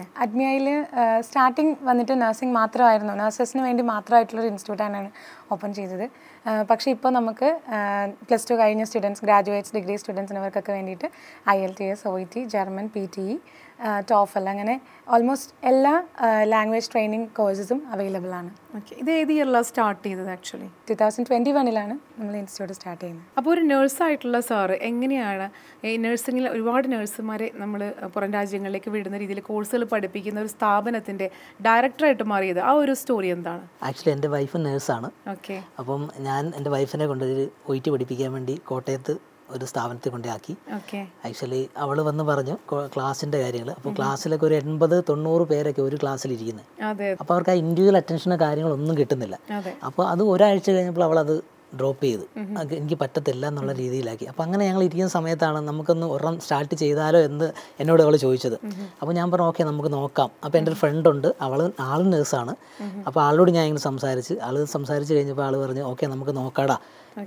Okay. അഡ്മിയയിൽ starting വന്നിട്ട് nursing മാത്രമായിരുന്നു. നഴ്സസിന് വേണ്ടി മാത്രമായിട്ടുള്ളൊരു ഇൻസ്റ്റിറ്റ്യൂട്ടാണ് ഓപ്പൺ ചെയ്തത്. പക്ഷേ ഇപ്പോൾ നമുക്ക് പ്ലസ് ടു കഴിഞ്ഞ സ്റ്റുഡൻസ് ഗ്രാജുവേറ്റ്സ് ഡിഗ്രി സ്റ്റുഡൻസിനവർക്കൊക്കെ വേണ്ടിയിട്ട് I L T S O T German P T E TOEFL അങ്ങനെ ഓൾമോസ്റ്റ് എല്ലാ ലാംഗ്വേജ് ട്രെയിനിങ് കോഴ്സസും അവൈലബിൾ ആണ്. ഓക്കെ ഇത് ഏത് ഇയറിലാണ് സ്റ്റാർട്ട് ചെയ്തത് ആക്ച്വലി ടു തൗസൻഡ് ട്വന്റി വണ്ണിലാണ് നമ്മൾ ഇൻസ്റ്റിറ്റ്യൂട്ട് സ്റ്റാർട്ട് ചെയ്യുന്നത്. അപ്പോൾ ഒരു നേഴ്സായിട്ടുള്ള സാറ് എങ്ങനെയാണ് ഈ നഴ്സിംഗിൽ ഒരുപാട് നഴ്സുമാരെ നമ്മൾ പുറം രാജ്യങ്ങളിലേക്ക് വിടുന്ന രീതിയിൽ കോഴ്സുകൾ പഠിപ്പിക്കുന്ന ഒരു സ്ഥാപനത്തിന്റെ ഡയറക്ടറായിട്ട് മാറിയത്? ആ ഒരു സ്റ്റോറി എന്താണ്? ആക്ച്വലി എന്റെ വൈഫ് നേഴ്സാണ് ഓക്കെ അപ്പം ഞാൻ എന്റെ വൈഫിനെ കൊണ്ടൊരു ഒയിറ്റ് പഠിപ്പിക്കാൻ വേണ്ടി കോട്ടയത്ത് ഒരു സ്ഥാപനത്തിൽ കൊണ്ടാക്കി ആക്ച്വലി അവൾ വന്ന് പറഞ്ഞു ക്ലാസ്സിന്റെ കാര്യങ്ങൾ. അപ്പോൾ ക്ലാസ്സിലൊക്കെ ഒരു എൺപത് തൊണ്ണൂറ് പേരൊക്കെ ഒരു ക്ലാസ്സിൽ ഇരിക്കുന്നത് അപ്പോൾ അവർക്ക് ആ ഇൻഡിവിജ്വൽ അറ്റൻഷനോ കാര്യങ്ങളൊന്നും കിട്ടുന്നില്ല. അപ്പോൾ അത് ഒരാഴ്ച കഴിഞ്ഞപ്പോൾ അവൾ അത് ഡ്രോപ്പ് ചെയ്തു. എനിക്ക് പറ്റത്തില്ല എന്നുള്ള രീതിയിലാക്കി. അപ്പോൾ അങ്ങനെ ഞങ്ങൾ ഇരിക്കുന്ന സമയത്താണ് നമുക്കൊന്ന് ഒരെണ്ണം സ്റ്റാർട്ട് ചെയ്താലോ എന്ന് എന്നോട് അവൾ ചോദിച്ചത്. അപ്പോൾ ഞാൻ പറഞ്ഞു ഓക്കെ നമുക്ക് നോക്കാം. അപ്പോൾ എന്റെ ഒരു ഫ്രണ്ട് ഉണ്ട്. അവൾ ആൾ നേഴ്സാണ് അപ്പോൾ ആളോട് ഞാൻ ഇങ്ങനെ സംസാരിച്ച് ആൾ സംസാരിച്ച് കഴിഞ്ഞപ്പോൾ ആൾ പറഞ്ഞു ഓക്കെ നമുക്ക് നോക്കാടാ.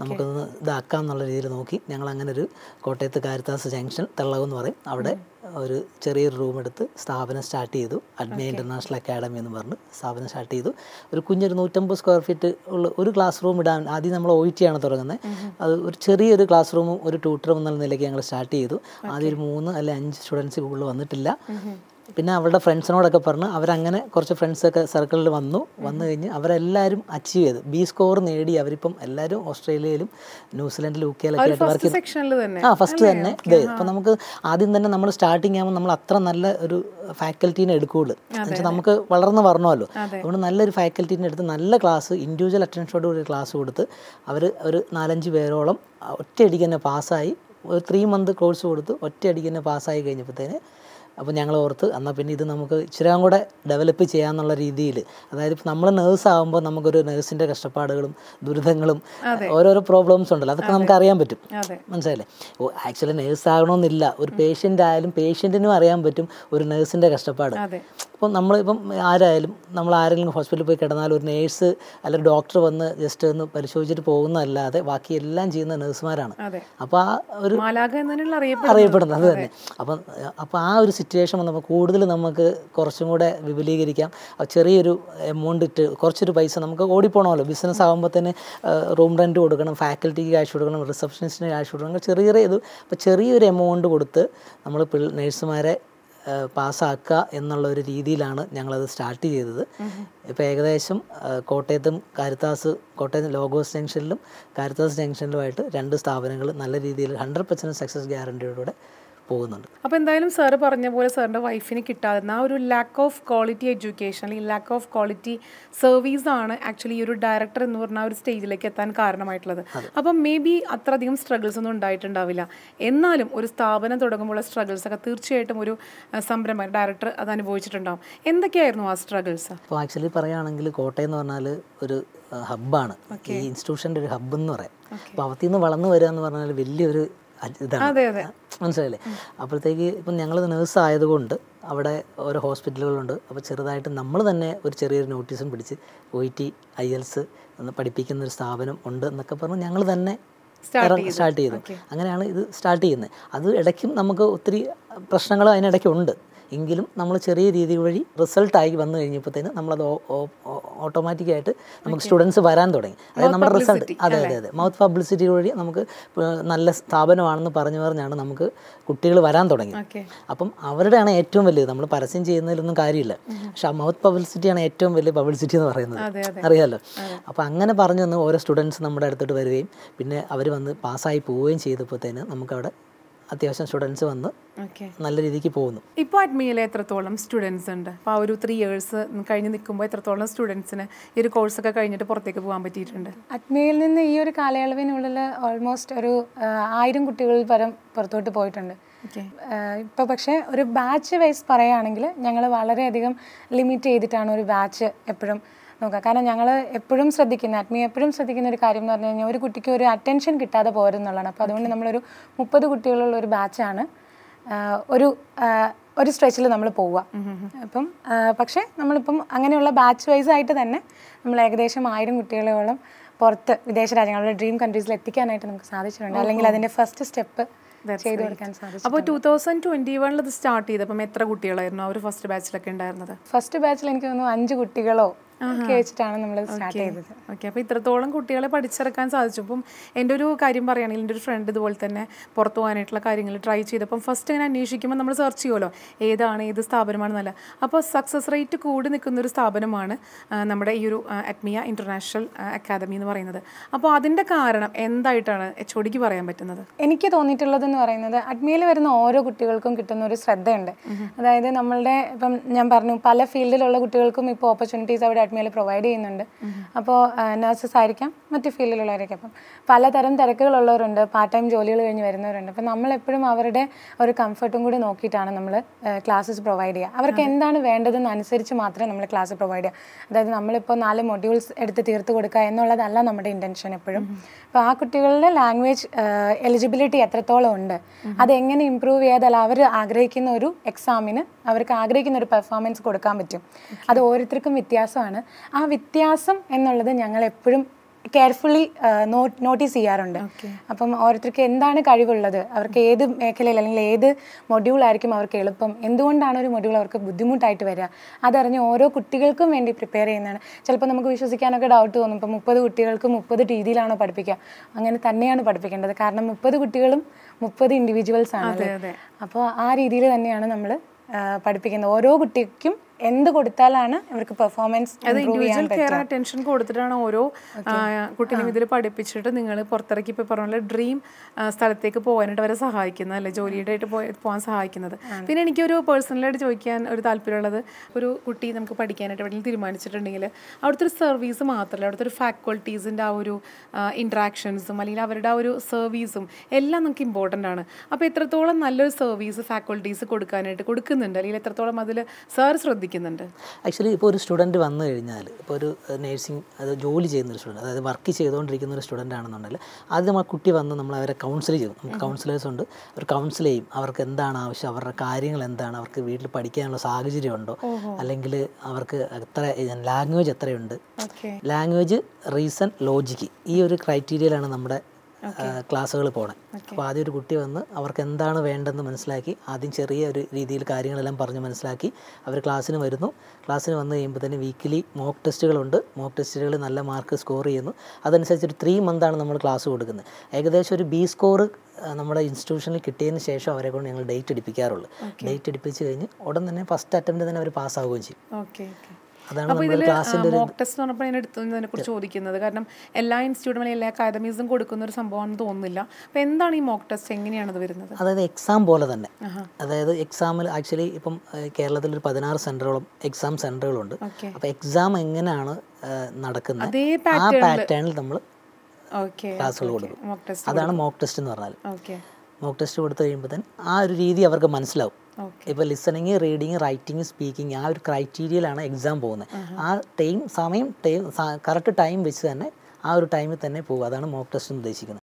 നമുക്കൊന്ന് ഇതാക്കാം എന്നുള്ള രീതിയിൽ നോക്കി ഞങ്ങൾ അങ്ങനെ ഒരു കോട്ടയത്ത് കാരിത്താസ് ജംഗ്ഷൻ തെള്ളകം എന്ന് പറയും. അവിടെ ഒരു ചെറിയൊരു റൂം എടുത്ത് സ്ഥാപനം സ്റ്റാർട്ട് ചെയ്തു. അഡ്മി ഇന്റർനാഷണൽ അക്കാഡമി എന്ന് പറഞ്ഞ് സ്ഥാപനം സ്റ്റാർട്ട് ചെയ്തു. ഒരു കുഞ്ഞൊരു നൂറ്റമ്പത് സ്ക്വയർ ഫീറ്റ് ഉള്ള ഒരു ക്ലാസ് റൂം ഇടാൻ ആദ്യം നമ്മൾ ഒ ആണ് തുടങ്ങുന്നത് അത് ഒരു ചെറിയൊരു ക്ലാസ് റൂമും ഒരു ട്യൂട്ടറും എന്നുള്ള നിലയ്ക്ക് ഞങ്ങൾ സ്റ്റാർട്ട് ചെയ്തു. ആദ്യം ഒരു മൂന്ന് അല്ലെ അഞ്ച് സ്റ്റുഡൻസ് കൂടുതൽ വന്നിട്ടില്ല. പിന്നെ അവരുടെ ഫ്രണ്ട്സിനോടൊക്കെ പറഞ്ഞ് അവരങ്ങനെ കുറച്ച് ഫ്രണ്ട്സൊക്കെ സർക്കിളിൽ വന്നു. വന്നു കഴിഞ്ഞ് അവരെല്ലാവരും അച്ചീവ് ചെയ്തു. ബി സ്കോർ നേടി അവരിപ്പം എല്ലാവരും ഓസ്ട്രേലിയയിലും ന്യൂസിലൻഡിലും യു കെയിലൊക്കെ ആയിട്ട് വർക്ക് ആ ഫസ്റ്റ് തന്നെ. ഇത് അപ്പം നമുക്ക് ആദ്യം തന്നെ നമ്മൾ സ്റ്റാർട്ടിങ് ആകുമ്പോൾ നമ്മൾ അത്ര നല്ല ഒരു ഫാക്കൽറ്റീനെ എടുക്കുകയുള്ളൂ. എന്നുവെച്ചാൽ നമുക്ക് വളർന്ന് വരണമല്ലോ അതുകൊണ്ട് നല്ലൊരു ഫാക്കൽറ്റീനെ എടുത്ത് നല്ല ക്ലാസ് ഇൻഡിവിജ്വൽ അറ്റൻഷനോട് കൂടി ക്ലാസ് കൊടുത്ത് അവർ ഒരു നാലഞ്ച് പേരോളം ഒറ്റയടിക്ക് തന്നെ പാസ്സായി ഒരു ത്രീ മന്ത് കോഴ്സ് കൊടുത്ത് ഒറ്റയടിക്ക് തന്നെ പാസ്സായി കഴിഞ്ഞപ്പോഴത്തേന് അപ്പോൾ ഞങ്ങൾ ഓർത്ത് എന്നാൽ പിന്നെ ഇത് നമുക്ക് ഇച്ചിരി കൂടെ ഡെവലപ്പ് ചെയ്യാമെന്നുള്ള രീതിയിൽ. അതായത് ഇപ്പം നമ്മൾ നേഴ്സ് ആകുമ്പോൾ നമുക്കൊരു നേഴ്സിന്റെ കഷ്ടപ്പാടുകളും ദുരിതങ്ങളും ഓരോരോ പ്രോബ്ലംസ് ഉണ്ടല്ലോ. അതൊക്കെ നമുക്ക് അറിയാൻ പറ്റും. മനസ്സിലായില്ലേ? ഓ ആക്ച്വലി നേഴ്സ് ആകണമെന്നില്ല ഒരു പേഷ്യന്റ് ആയാലും പേഷ്യന്റിനും അറിയാൻ പറ്റും ഒരു നേഴ്സിന്റെ കഷ്ടപ്പാട്. അപ്പോൾ നമ്മളിപ്പം ആരായാലും നമ്മൾ ആരെങ്കിലും ഹോസ്പിറ്റലിൽ പോയി കിടന്നാൽ ഒരു നേഴ്സ് അല്ലെങ്കിൽ ഡോക്ടർ വന്ന് ജസ്റ്റ് ഒന്ന് പരിശോധിച്ചിട്ട് പോകുന്നതല്ലാതെ ബാക്കി എല്ലാം ചെയ്യുന്ന നേഴ്സുമാരാണ് അപ്പോൾ ആ ഒരു അറിയപ്പെടുന്നത്. അത്. തന്നെ. അപ്പം അപ്പോൾ ആ ഒരു സിറ്റുവേഷൻ വന്നപ്പോൾ കൂടുതൽ നമുക്ക് കുറച്ചും കൂടെ വിപുലീകരിക്കാം. ചെറിയൊരു എമൗണ്ട് ഇട്ട് കുറച്ചൊരു പൈസ നമുക്ക് ഓടിപ്പോണമല്ലോ. ബിസിനസ് ആകുമ്പോൾ തന്നെ റൂം റെന്റ് കൊടുക്കണം ഫാക്കൽറ്റിക്ക് ക്യാഷ് കൊടുക്കണം റിസപ്ഷനിസ്റ്റിന് ക്യാഷ് കൊടുക്കണം ചെറിയ ചെറിയ ഇത്. അപ്പോൾ ചെറിയൊരു എമൗണ്ട് കൊടുത്ത് നമ്മൾ പിള്ള നേഴ്സുമാരെ പാസ്സാക്കുക എന്നുള്ള ഒരു രീതിയിലാണ് ഞങ്ങളത് സ്റ്റാർട്ട് ചെയ്തത്. ഇപ്പോൾ ഏകദേശം കോട്ടയത്തും കാരിത്താസ് കോട്ടയം ലോഗോസ് ജംഗ്ഷനിലും കാരിത്താസ് ജംഗ്ഷനിലുമായിട്ട് രണ്ട് സ്ഥാപനങ്ങൾ നല്ല രീതിയിൽ ഹൺഡ്രഡ് പെർസെന്റ് സക്സസ് ഗ്യാരണ്ടിയോടെ പോകുന്നുണ്ട്. അപ്പോൾ എന്തായാലും സാറ് പറഞ്ഞ പോലെ സാറിന്റെ വൈഫിന് കിട്ടാവുന്ന ആ ഒരു ലാക്ക് ഓഫ് ക്വാളിറ്റി എഡ്യൂക്കേഷൻ അല്ലെങ്കിൽ ലാക്ക് ഓഫ് ക്വാളിറ്റി സർവീസ് ആണ് ആക്ച്വലി ഈ ഒരു ഡയറക്ടർ എന്ന് പറഞ്ഞ ഒരു സ്റ്റേജിലേക്ക് എത്താൻ കാരണമായിട്ടുള്ളത്. അപ്പം മേ ബി അത്രയധികം സ്ട്രഗിൾസ് ഒന്നും ഉണ്ടായിട്ടുണ്ടാവില്ല. എന്നാലും ഒരു സ്ഥാപനം തുടങ്ങുമ്പോൾ സ്ട്രഗിൾസ് ഒക്കെ തീർച്ചയായിട്ടും ഒരു സംരംഭം ഡയറക്ടർ അത് അനുഭവിച്ചിട്ടുണ്ടാവും. എന്തൊക്കെയായിരുന്നു ആ സ്ട്രഗിൾസ് അപ്പോൾ ആക്ച്വലി പറയുകയാണെങ്കിൽ കോട്ടയം എന്ന് പറഞ്ഞാൽ ഒരു ഹബ്ബാണ് ഈ ഇൻസ്റ്റിറ്റ്യൂഷന്റെ ഒരു ഹബ്ബ് എന്ന് പറയാം. അപ്പോൾ അവത്തിൽ നിന്ന് വളർന്നു വരിക എന്ന് പറഞ്ഞാൽ വലിയൊരു ഇതാണ്. മനസ്സിലായില്ലേ? അപ്പോഴത്തേക്ക് ഇപ്പം ഞങ്ങൾ നേഴ്സ് ആയതുകൊണ്ട് അവിടെ ഓരോ ഹോസ്പിറ്റലുകളുണ്ട്. അപ്പോൾ ചെറുതായിട്ട് നമ്മൾ തന്നെ ഒരു ചെറിയൊരു നോട്ടീസും പിടിച്ച് ഒ ടി ഐ എൽസ് പഠിപ്പിക്കുന്ന ഒരു സ്ഥാപനം ഉണ്ട് എന്നൊക്കെ പറഞ്ഞ് ഞങ്ങൾ തന്നെ സ്റ്റാർട്ട് ചെയ്തു. അങ്ങനെയാണ് ഇത് സ്റ്റാർട്ട് ചെയ്യുന്നത്. അത് ഇടയ്ക്കും നമുക്ക് ഒത്തിരി പ്രശ്നങ്ങൾ അതിനിടയ്ക്ക് ഉണ്ട് എങ്കിലും നമ്മൾ ചെറിയ രീതി വഴി റിസൾട്ടായി വന്നു കഴിഞ്ഞപ്പോഴത്തേന് നമ്മളത് ഓട്ടോമാറ്റിക്കായിട്ട് നമുക്ക് സ്റ്റുഡൻസ് വരാൻ തുടങ്ങി. അതായത് നമ്മുടെ റിസൾട്ട് അതെ അതെ അതെ. മൗത്ത് പബ്ലിസിറ്റി വഴി നമുക്ക് നല്ല സ്ഥാപനമാണെന്ന് പറഞ്ഞു പറഞ്ഞാണ് നമുക്ക് കുട്ടികൾ വരാൻ തുടങ്ങി അപ്പം അവരുടെയാണ് ഏറ്റവും വലിയത് നമ്മൾ പരസ്യം ചെയ്യുന്നതിലൊന്നും കാര്യമില്ല. പക്ഷെ ആ മൗത്ത് പബ്ലിസിറ്റിയാണ് ഏറ്റവും വലിയ പബ്ലിസിറ്റി എന്ന് പറയുന്നത്. അറിയാമല്ലോ അപ്പോൾ അങ്ങനെ പറഞ്ഞു വന്ന് ഓരോ സ്റ്റുഡൻസ് നമ്മുടെ അടുത്തോട്ട് വരികയും പിന്നെ അവർ വന്ന് പാസ്സായി പോവുകയും ചെയ്തപ്പോഴത്തേന് നമുക്കവിടെ അത്യാവശ്യം സ്റ്റുഡൻസ് വന്ന് ഓക്കെ നല്ല രീതിക്ക് പോകുന്നു. ഇപ്പോൾ അഡ്മിയിൽ എത്രത്തോളം സ്റ്റുഡൻസ് ഉണ്ട്? അപ്പോൾ ആ ഒരു ത്രീ ഇയേഴ്സ് കഴിഞ്ഞ് നിൽക്കുമ്പോൾ എത്രത്തോളം സ്റ്റുഡൻസിന് ഈ ഒരു കോഴ്സൊക്കെ കഴിഞ്ഞിട്ട് പുറത്തേക്ക് പോകാൻ പറ്റിയിട്ടുണ്ട്? അഡ്മിയിൽ നിന്ന് ഈ ഒരു കാലയളവിനുള്ളിൽ ഓൾമോസ്റ്റ് ഒരു ആയിരം കുട്ടികളിൽ പരം പുറത്തോട്ട് പോയിട്ടുണ്ട്. ഇപ്പൊ ഇപ്പോൾ പക്ഷേ ഒരു ബാച്ച് വൈസ് പറയുകയാണെങ്കിൽ ഞങ്ങൾ വളരെയധികം ലിമിറ്റ് ചെയ്തിട്ടാണ് ഒരു ബാച്ച് എപ്പോഴും നോക്കുക. കാരണം ഞങ്ങൾ എപ്പോഴും ശ്രദ്ധിക്കുന്ന ആത്മീയ എപ്പോഴും ശ്രദ്ധിക്കുന്ന ഒരു കാര്യം എന്ന് പറഞ്ഞു കഴിഞ്ഞാൽ ഒരു കുട്ടിക്ക് ഒരു അറ്റൻഷൻ കിട്ടാതെ പോരുന്നുള്ളതാണ്. അപ്പോൾ അതുകൊണ്ട് നമ്മളൊരു മുപ്പത് കുട്ടികളുള്ള ഒരു ബാച്ചാണ് ഒരു ഒരു സ്ട്രെച്ചിൽ നമ്മൾ പോവുക. അപ്പം പക്ഷേ നമ്മളിപ്പം അങ്ങനെയുള്ള ബാച്ച് വൈസ് ആയിട്ട് തന്നെ നമ്മൾ ഏകദേശം ആയിരം കുട്ടികളോളം പുറത്ത് വിദേശ രാജ്യങ്ങളുടെ ഡ്രീം കൺട്രീസിൽ എത്തിക്കാനായിട്ട് നമുക്ക് സാധിച്ചിട്ടുണ്ട്. അല്ലെങ്കിൽ അതിന്റെ ഫസ്റ്റ് സ്റ്റെപ്പ് ചെയ്തു കൊടുക്കാൻ സാധിച്ചു അപ്പോൾ ടൂ തൗസൻഡ് ട്വന്റി വണ്ണിൽ ഇത് സ്റ്റാർട്ട് ചെയ്തപ്പം എത്ര കുട്ടികളായിരുന്നു? ആ ഒരു ഫസ്റ്റ് ബാച്ചിലൊക്കെ ഉണ്ടായിരുന്നത്? ഫസ്റ്റ് ബാച്ചിൽ എനിക്ക് തോന്നുന്നു അഞ്ച് കുട്ടികളോ ഒക്കെ വെച്ചിട്ടാണ് നമ്മൾ സ്റ്റാർട്ട് ചെയ്തത്. ഓക്കെ. അപ്പോൾ ഇത്രത്തോളം കുട്ടികളെ പഠിച്ചിറക്കാൻ സാധിച്ചു. അപ്പം എന്റെ ഒരു കാര്യം പറയുകയാണെങ്കിൽ എന്റെ ഒരു ഫ്രണ്ട് ഇതുപോലെ തന്നെ പുറത്തു പോകാനായിട്ടുള്ള കാര്യങ്ങൾ ട്രൈ ചെയ്തപ്പം ഫസ്റ്റ് ഇങ്ങനെ അന്വേഷിക്കുമ്പോൾ നമ്മൾ സെർച്ച് ചെയ്യുമല്ലോ ഏതാണ് ഏത് സ്ഥാപനമാണെന്നല്ല അപ്പോൾ സക്സസ് റേറ്റ് കൂടി നിൽക്കുന്ന ഒരു സ്ഥാപനമാണ് നമ്മുടെ ഈ ഒരു അറ്റ്മിയ ഇന്റർനാഷണൽ അക്കാദമി എന്ന് പറയുന്നത്. അപ്പോൾ അതിന്റെ കാരണം എന്തായിട്ടാണ് എച്ച് ഒടിക്ക് പറയാൻ പറ്റുന്നത്? എനിക്ക് തോന്നിയിട്ടുള്ളതെന്ന് പറയുന്നത് അഡ്മിയിൽ വരുന്ന ഓരോ കുട്ടികൾക്കും കിട്ടുന്ന ഒരു ശ്രദ്ധയുണ്ട്. അതായത് നമ്മളുടെ ഇപ്പം ഞാൻ പറഞ്ഞു പല ഫീൽഡിലുള്ള കുട്ടികൾക്കും ഇപ്പോൾ ഓപ്പർച്യൂണിറ്റീസ് അവിടെ അഡ്മിയിൽ പ്രൊവൈഡ് ചെയ്യുന്നുണ്ട്. അപ്പോൾ നഴ്സസ് ആയിരിക്കാം മറ്റ് ഫീൽഡിലുള്ളവരൊക്കെ അപ്പം പലതരം തിരക്കുകളുള്ളവരുണ്ട് പാർട്ട് ടൈം ജോലികൾ കഴിഞ്ഞ് വരുന്നവരുണ്ട്. അപ്പം നമ്മളെപ്പോഴും അവരുടെ ഒരു കംഫർട്ടും കൂടി നോക്കിയിട്ടാണ് നമ്മൾ ക്ലാസ്സസ് പ്രൊവൈഡ് ചെയ്യുക. അവർക്ക് എന്താണ് വേണ്ടതെന്ന് അനുസരിച്ച് മാത്രമേ നമ്മൾ ക്ലാസ് പ്രൊവൈഡ് ചെയ്യുക. അതായത് നമ്മളിപ്പോൾ നാല് മൊഡ്യൂൾസ് എടുത്ത് തീർത്ത് കൊടുക്കുക എന്നുള്ളതല്ല നമ്മുടെ ഇന്റൻഷൻ എപ്പോഴും. അപ്പോൾ ആ കുട്ടികളുടെ ലാംഗ്വേജ് എലിജിബിലിറ്റി എത്രത്തോളം ഉണ്ട്? അതെങ്ങനെ ഇമ്പ്രൂവ് ചെയ്താൽ അവർ ആഗ്രഹിക്കുന്ന ഒരു എക്സാമിന് അവർക്ക് ആഗ്രഹിക്കുന്ന ഒരു പെർഫോമൻസ് കൊടുക്കാൻ പറ്റും. അത് ഓരോരുത്തർക്കും വ്യത്യാസമാണ്. ആ വ്യത്യാസം എന്നുള്ളത് ഞങ്ങൾ എപ്പോഴും കെയർഫുള്ളി നോട്ടീസ് ചെയ്യാറുണ്ട്. അപ്പം ഓരോരുത്തർക്ക് എന്താണ് കഴിവുള്ളത്? അവർക്ക് ഏത് മേഖലയിൽ അല്ലെങ്കിൽ ഏത് മൊഡ്യൂൾ ആയിരിക്കും അവർക്ക് എളുപ്പം? എന്തുകൊണ്ടാണ് ഒരു മൊഡ്യൂൾ അവർക്ക് ബുദ്ധിമുട്ടായിട്ട് വരിക അതറിഞ്ഞ് ഓരോ കുട്ടികൾക്കും വേണ്ടി പ്രിപ്പയർ ചെയ്യുന്നതാണ്. ചിലപ്പോൾ നമുക്ക് വിശ്വസിക്കാനൊക്കെ ഡൗട്ട് തോന്നും. ഇപ്പം മുപ്പത് കുട്ടികൾക്ക് മുപ്പത് രീതിയിലാണോ പഠിപ്പിക്കുക? അങ്ങനെ തന്നെയാണ് പഠിപ്പിക്കേണ്ടത്. കാരണം മുപ്പത് കുട്ടികളും മുപ്പത് ഇൻഡിവിജ്വൽസ് ആണ് അപ്പോൾ ആ രീതിയിൽ തന്നെയാണ് നമ്മൾ പഠിപ്പിക്കുന്നത്. ഓരോ കുട്ടിക്കും എന്ത് കൊടുത്താലാണ് ഇവർക്ക് പെർഫോമൻസ് അത് ഇൻഡിവിജ്വൽ കെയർ അറ്റൻഷൻ കൊടുത്തിട്ടാണ് ഓരോ കുട്ടികളും ഇതിൽ പഠിപ്പിച്ചിട്ട് നിങ്ങൾ പുറത്തിറക്കി ഇപ്പോൾ പറഞ്ഞ ഡ്രീം സ്ഥലത്തേക്ക് പോകാനായിട്ട് അവരെ സഹായിക്കുന്നത് അല്ലെ? ജോലിയുടെ ആയിട്ട് പോയി പോകാൻ സഹായിക്കുന്നത്. പിന്നെ എനിക്കൊരു പേഴ്സണലായിട്ട് ചോദിക്കാൻ ഒരു താല്പര്യമുള്ളത് ഒരു കുട്ടി നമുക്ക് പഠിക്കാനായിട്ട് എവിടെയെങ്കിലും തീരുമാനിച്ചിട്ടുണ്ടെങ്കിൽ അവിടുത്തെ ഒരു സർവീസ് മാത്രമല്ല അവിടുത്തെ ഒരു ഫാക്കൾട്ടീസിന്റെ ആ ഒരു ഇൻട്രാക്ഷൻസും അല്ലെങ്കിൽ അവരുടെ ആ ഒരു സർവീസും എല്ലാം നമുക്ക് ഇമ്പോർട്ടന്റ് ആണ്. അപ്പോൾ എത്രത്തോളം നല്ലൊരു സർവീസ് ഫാക്കൾട്ടീസ് കൊടുക്കാനായിട്ട് കൊടുക്കുന്നുണ്ട്? അല്ലെങ്കിൽ എത്രത്തോളം അതിൽ സാർ ശ്രദ്ധിക്കുന്നുണ്ട് ആക്ച്വലി ഇപ്പോൾ ഒരു സ്റ്റുഡന്റ് വന്നു കഴിഞ്ഞാൽ ഇപ്പോൾ ഒരു നേഴ്സിംഗ് അത് ജോലി ചെയ്യുന്ന ഒരു സ്റ്റുഡന്റ് അതായത് വർക്ക് ചെയ്തുകൊണ്ടിരിക്കുന്ന ഒരു സ്റ്റുഡന്റ് ആണെന്നുണ്ടെങ്കിൽ ആദ്യം ആ കുട്ടി വന്ന് നമ്മൾ അവരെ കൗൺസിൽ ചെയ്യും. നമുക്ക് കൗൺസിലേഴ്സ് ഉണ്ട്. അവർ കൗൺസിൽ ചെയ്യും. അവർക്ക് എന്താണ് ആവശ്യം? അവരുടെ കാര്യങ്ങൾ എന്താണ്? അവർക്ക് വീട്ടിൽ പഠിക്കാനുള്ള സാഹചര്യം ഉണ്ടോ? അല്ലെങ്കിൽ അവർക്ക് എത്ര ലാംഗ്വേജ് എത്രയുണ്ട്? ലാംഗ്വേജ് റീസൺ ലോജിക്ക് ഈ ഒരു ക്രൈറ്റീരിയയിലാണ് നമ്മുടെ ക്ലാസ്സുകൾ പോകണം. അപ്പോൾ ആദ്യം ഒരു കുട്ടി വന്ന് അവർക്ക് എന്താണ് വേണ്ടതെന്ന് മനസ്സിലാക്കി ആദ്യം ചെറിയ ഒരു രീതിയിൽ കാര്യങ്ങളെല്ലാം പറഞ്ഞ് മനസ്സിലാക്കി അവർ ക്ലാസ്സിന് വരുന്നു. ക്ലാസ്സിന് വന്ന് കഴിയുമ്പോൾ തന്നെ വീക്കിലി മോക്ക് ടെസ്റ്റുകളുണ്ട് മോക്ക് ടെസ്റ്റുകൾ നല്ല മാർക്ക് സ്കോർ ചെയ്യുന്നു. അതനുസരിച്ച് ഒരു ത്രീ മന്താണ് നമ്മൾ ക്ലാസ് കൊടുക്കുന്നത്. ഏകദേശം ഒരു ബി സ്കോർ നമ്മുടെ ഇൻസ്റ്റിറ്റ്യൂഷനിൽ കിട്ടിയതിന് ശേഷം അവരെ കൊണ്ട് ഞങ്ങൾ ഡേറ്റ് എടുപ്പിക്കാറുള്ളൂ. ഡേറ്റ് എടുപ്പിച്ച് കഴിഞ്ഞ് ഉടൻ തന്നെ ഫസ്റ്റ് അറ്റംപ്റ്റ് തന്നെ അവർ പാസ്സാവുകയും ചെയ്യും. അപ്പോൾ ഇതിൽ മോക്ക് ടെസ്റ്റ് എന്ന് പറഞ്ഞപ്പോൾ ഞാൻ എടുത്തതിനെ കുറിച്ച് ചോദിക്കുന്നത്. കാരണം എല്ലാ ഇൻസ്റ്റിറ്റ്യൂട്ടും എല്ലാ അക്കാദമീസും കൊടുക്കുന്ന ഒരു സംഭവമാണെന്ന് തോന്നുന്നില്ല. അപ്പോൾ എന്താണ് ഈ മോക്ക് ടെസ്റ്റ് എങ്ങനെയാണ് അത് വരുന്നത്? അതായത് എക്സാം പോലെ തന്നെ. അതായത് എക്സാമിൽ ആക്ച്വലി ഇപ്പം കേരളത്തിൽ ഒരു പതിനാറ് സെന്ററുകളും എക്സാം സെന്ററുകളുണ്ട് ഓക്കെ. അപ്പോൾ എക്സാം എങ്ങനെയാണ് നടക്കുന്നത് ആ പാറ്റേണിൽ നമ്മൾ ക്ലാസ്സുകൾ കൊടുക്കും. അതാണ് മോക്ക് ടെസ്റ്റ് എന്ന് പറഞ്ഞാൽ മോക്ക് ടെസ്റ്റ് കൊടുത്തു കഴിയുമ്പോൾ തന്നെ ആ ഒരു രീതി അവർക്ക് മനസ്സിലാവും. ഇപ്പോൾ ലിസണിങ് റീഡിങ് റൈറ്റിംഗ് സ്പീക്കിംഗ് ആ ഒരു ക്രൈറ്റീരിയയിലാണ് എക്സാം പോകുന്നത്. ആ ടൈം സമയം ടൈം കറക്റ്റ് ടൈം വെച്ച് തന്നെ ആ ഒരു ടൈമിൽ തന്നെ പോകും അതാണ് മോക്ക് ടെസ്റ്റ് ഉദ്ദേശിക്കുന്നത്.